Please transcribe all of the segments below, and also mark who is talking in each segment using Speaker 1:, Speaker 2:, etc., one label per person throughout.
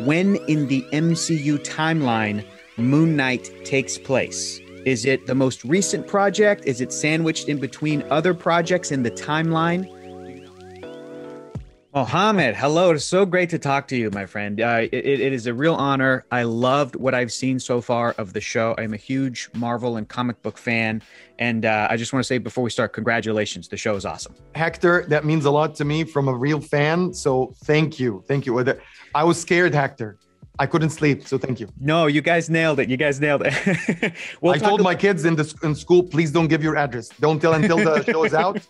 Speaker 1: when in the MCU timeline Moon Knight takes place. Is it the most recent project? Is it sandwiched in between other projects in the timeline? Mohamed, hello. It's so great to talk to you, my friend. Uh, it, it is a real honor. I loved what I've seen so far of the show. I'm a huge Marvel and comic book fan. And uh, I just want to say before we start, congratulations. The show is awesome.
Speaker 2: Hector, that means a lot to me from a real fan. So thank you. Thank you. I was scared, Hector. I couldn't sleep, so thank you.
Speaker 1: No, you guys nailed it. You guys nailed it.
Speaker 2: well, I told my kids in the in school, please don't give your address. Don't tell until the show is out.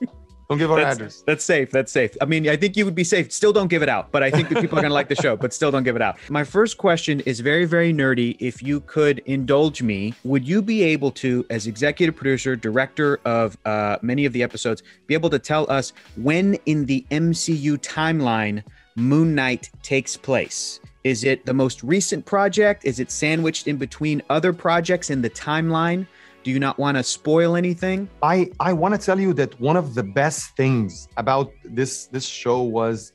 Speaker 2: Don't give our
Speaker 1: that's,
Speaker 2: address.
Speaker 1: That's safe. That's safe. I mean, I think you would be safe. Still don't give it out, but I think that people are going to like the show, but still don't give it out. My first question is very, very nerdy. If you could indulge me, would you be able to, as executive producer, director of uh, many of the episodes, be able to tell us when in the MCU timeline Moon Knight takes place? Is it the most recent project? Is it sandwiched in between other projects in the timeline? Do you not want to spoil anything?
Speaker 2: I I want to tell you that one of the best things about this this show was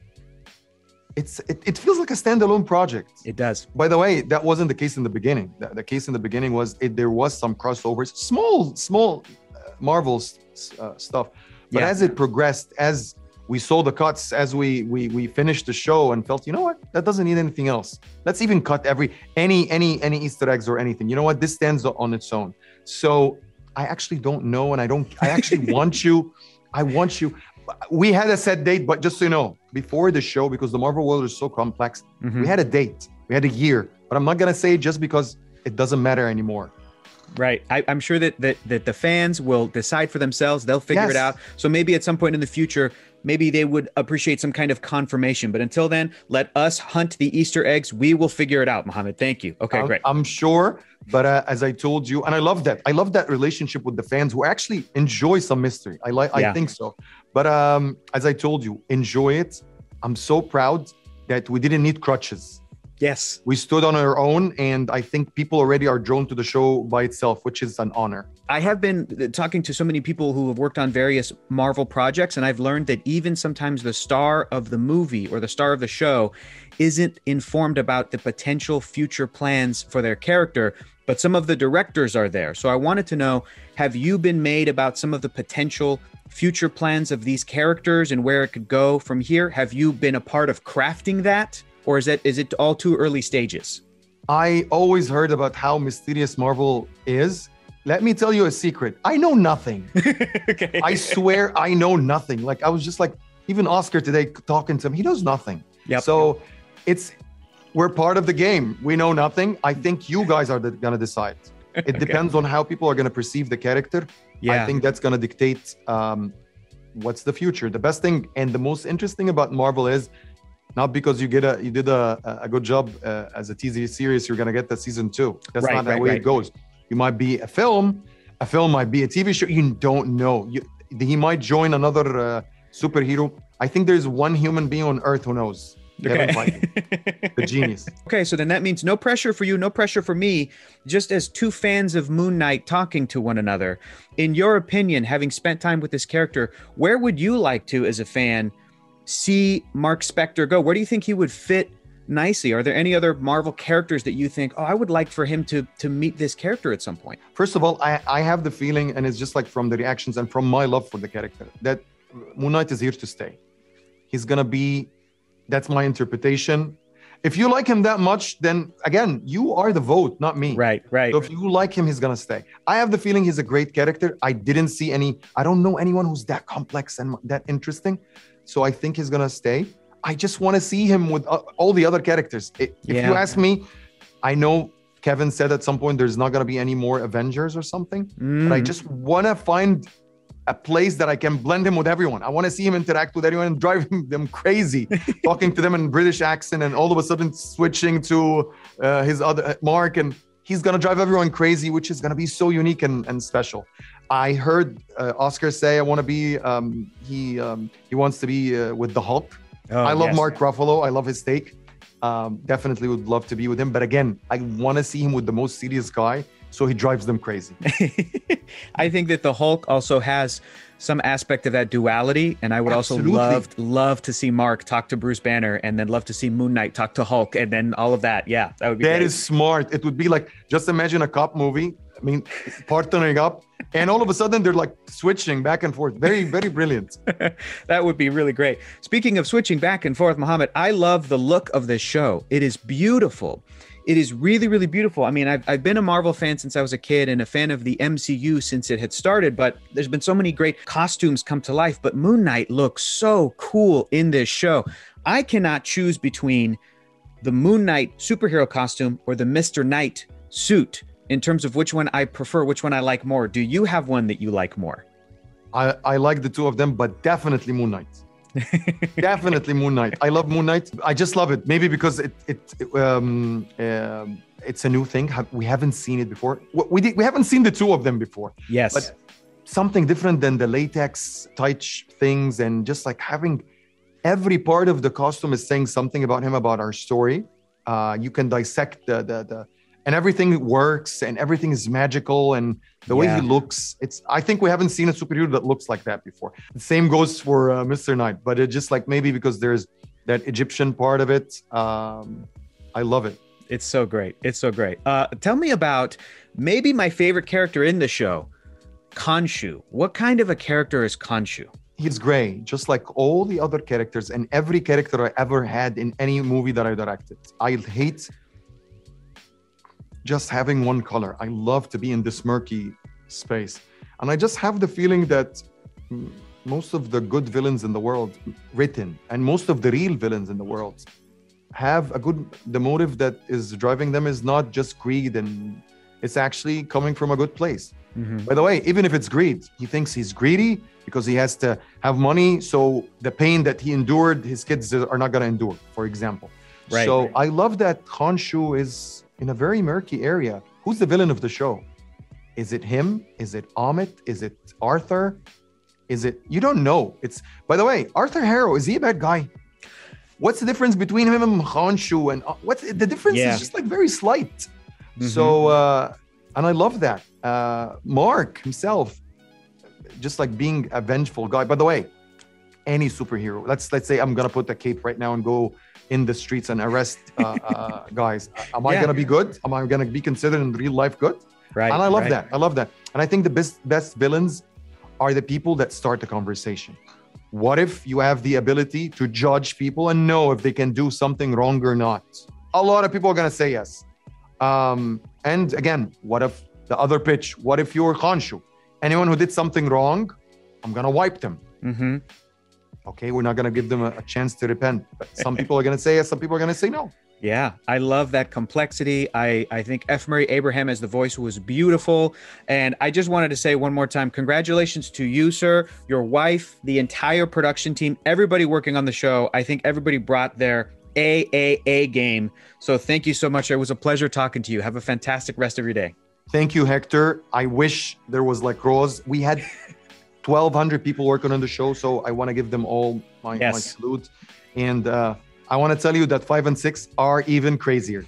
Speaker 2: it's it, it feels like a standalone project.
Speaker 1: It does.
Speaker 2: By the way, that wasn't the case in the beginning. The, the case in the beginning was it, there was some crossovers, small small uh, Marvel uh, stuff, but yeah. as it progressed, as we saw the cuts as we we we finished the show and felt you know what that doesn't need anything else let's even cut every any any any easter eggs or anything you know what this stands on its own so i actually don't know and i don't i actually want you i want you we had a set date but just so you know before the show because the marvel world is so complex mm-hmm. we had a date we had a year but i'm not going to say just because it doesn't matter anymore
Speaker 1: Right. I, am sure that, that that the fans will decide for themselves. They'll figure yes. it out. So maybe at some point in the future, maybe they would appreciate some kind of confirmation. But until then, let us hunt the Easter eggs. We will figure it out, Mohamed. Thank you. Okay,
Speaker 2: I'm,
Speaker 1: great.
Speaker 2: I'm sure. But uh, as I told you, and I love that. I love that relationship with the fans who actually enjoy some mystery. I like. Yeah. I think so. But um, as I told you, enjoy it. I'm so proud that we didn't need crutches.
Speaker 1: Yes.
Speaker 2: We stood on our own, and I think people already are drawn to the show by itself, which is an honor.
Speaker 1: I have been uh, talking to so many people who have worked on various Marvel projects, and I've learned that even sometimes the star of the movie or the star of the show isn't informed about the potential future plans for their character, but some of the directors are there. So I wanted to know have you been made about some of the potential future plans of these characters and where it could go from here? Have you been a part of crafting that? Or is that is it all too early stages?
Speaker 2: I always heard about how mysterious Marvel is. Let me tell you a secret. I know nothing. okay. I swear I know nothing. Like I was just like even Oscar today talking to him, he knows nothing.
Speaker 1: Yeah.
Speaker 2: So it's we're part of the game. We know nothing. I think you guys are gonna decide. It okay. depends on how people are gonna perceive the character. Yeah. I think that's gonna dictate um, what's the future. The best thing and the most interesting about Marvel is not because you get a you did a, a good job uh, as a TV series, you're gonna get the season two. That's right, not right, the way right. it goes. You might be a film, a film might be a TV show. You don't know. You, he might join another uh, superhero. I think there's one human being on Earth who knows. Okay. the genius.
Speaker 1: Okay, so then that means no pressure for you, no pressure for me. Just as two fans of Moon Knight talking to one another. In your opinion, having spent time with this character, where would you like to, as a fan, see Mark Spector go? Where do you think he would fit nicely? Are there any other Marvel characters that you think, oh, I would like for him to to meet this character at some point?
Speaker 2: First of all, I, I have the feeling, and it's just like from the reactions and from my love for the character, that Moon Knight is here to stay. He's gonna be, that's my interpretation. If you like him that much, then again, you are the vote, not me.
Speaker 1: Right, right.
Speaker 2: So if you like him, he's gonna stay. I have the feeling he's a great character. I didn't see any, I don't know anyone who's that complex and that interesting. So I think he's gonna stay. I just want to see him with uh, all the other characters. If yeah. you ask me, I know Kevin said at some point there's not gonna be any more Avengers or something, mm. but I mm. just want to find a place that I can blend him with everyone. I want to see him interact with everyone and drive them crazy, talking to them in British accent, and all of a sudden switching to uh, his other uh, Mark, and he's gonna drive everyone crazy, which is gonna be so unique and, and special. I heard uh, Oscar say, "I want to be." Um, he um, he wants to be uh, with the Hulk. Oh, I love yes. Mark Ruffalo. I love his take. Um, definitely would love to be with him. But again, I want to see him with the most serious guy. so he drives them crazy.
Speaker 1: I think that the Hulk also has some aspect of that duality, and I would
Speaker 2: Absolutely.
Speaker 1: also love love to see Mark talk to Bruce Banner, and then love to see Moon Knight talk to Hulk, and then all of that. Yeah, that would be.
Speaker 2: That
Speaker 1: great.
Speaker 2: is smart. It would be like just imagine a cop movie. I mean, partnering up, and all of a sudden they're like switching back and forth. Very, very brilliant.
Speaker 1: that would be really great. Speaking of switching back and forth, Mohamed, I love the look of this show. It is beautiful. It is really, really beautiful. I mean, I've, I've been a Marvel fan since I was a kid and a fan of the MCU since it had started, but there's been so many great costumes come to life. But Moon Knight looks so cool in this show. I cannot choose between the Moon Knight superhero costume or the Mr. Knight suit in terms of which one I prefer, which one I like more. Do you have one that you like more?
Speaker 2: I, I like the two of them, but definitely Moon Knight. definitely Moon Knight. I love Moon Knight. I just love it. Maybe because it it um, um it's a new thing. We haven't seen it before. We we, did, we haven't seen the two of them before.
Speaker 1: Yes.
Speaker 2: But something different than the latex touch things and just like having every part of the costume is saying something about him about our story. Uh, you can dissect the the the and everything works and everything is magical and the way
Speaker 1: Yeah.
Speaker 2: he looks it's i think we haven't seen a superhero that looks like that before the same goes for uh, mr knight but it just like maybe because there's that egyptian part of it um i love it
Speaker 1: It's so great. It's so great. Uh, tell me about maybe my favorite character in the show, Khonshu. What kind of a character is Khonshu?
Speaker 2: he's gray just like all the other characters and every character i ever had in any movie that i directed i hate just having one color i love to be in this murky space and i just have the feeling that most of the good villains in the world written and most of the real villains in the world have a good the motive that is driving them is not just greed and it's actually coming from a good place mm-hmm. by the way, even if it's greed, he thinks he's greedy because he has to have money. So the pain that he endured, his kids are not going to endure, for example.
Speaker 1: Right.
Speaker 2: So I love that Khonshu is in a very murky area. Who's the villain of the show? Is it him? Is it Ammit? Is it Arthur? Is it you don't know? It's by the way, Arthur Harrow, is he a bad guy? What's the difference between him and Khonshu? And uh, what's the difference
Speaker 1: Yeah.
Speaker 2: is just like very slight. So uh and I love that. Uh Mark himself, just like being a vengeful guy. By the way, any superhero. Let's let's say I'm gonna put the cape right now and go in the streets and arrest uh, uh, guys. Am I
Speaker 1: Yeah.
Speaker 2: gonna be good? Am I gonna be considered in real life good?
Speaker 1: Right.
Speaker 2: and I love
Speaker 1: right.
Speaker 2: that. I love that. And I think the best best villains are the people that start the conversation. What if you have the ability to judge people and know if they can do something wrong or not? A lot of people are gonna say yes. Um, and again, what if the other pitch? What if you're Khonshu? Anyone who did something wrong, I'm gonna wipe them.
Speaker 1: Mhm.
Speaker 2: Okay, we're not gonna give them a, a chance to repent. But some people are gonna say yes, some people are gonna say no.
Speaker 1: Yeah, I love that complexity. I, I think F. Murray Abraham as the voice was beautiful. And I just wanted to say one more time congratulations to you, sir, your wife, the entire production team, everybody working on the show. I think everybody brought their AAA game. So thank you so much. It was a pleasure talking to you. Have a fantastic rest of your day.
Speaker 2: Thank you, Hector. I wish there was like Rose. We had 1,200 people working on the show, so I want to give them all my, my salute. And uh, I want to tell you that five and six are even crazier.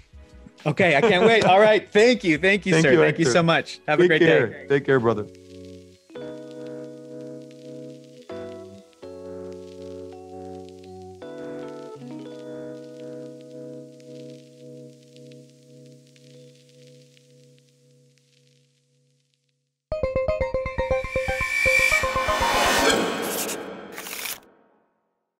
Speaker 1: Okay, I can't wait. All right. Thank you. Thank you,
Speaker 2: Thank
Speaker 1: sir.
Speaker 2: you,
Speaker 1: thank you so much. Have a great
Speaker 2: care.
Speaker 1: day.
Speaker 2: Take care, brother.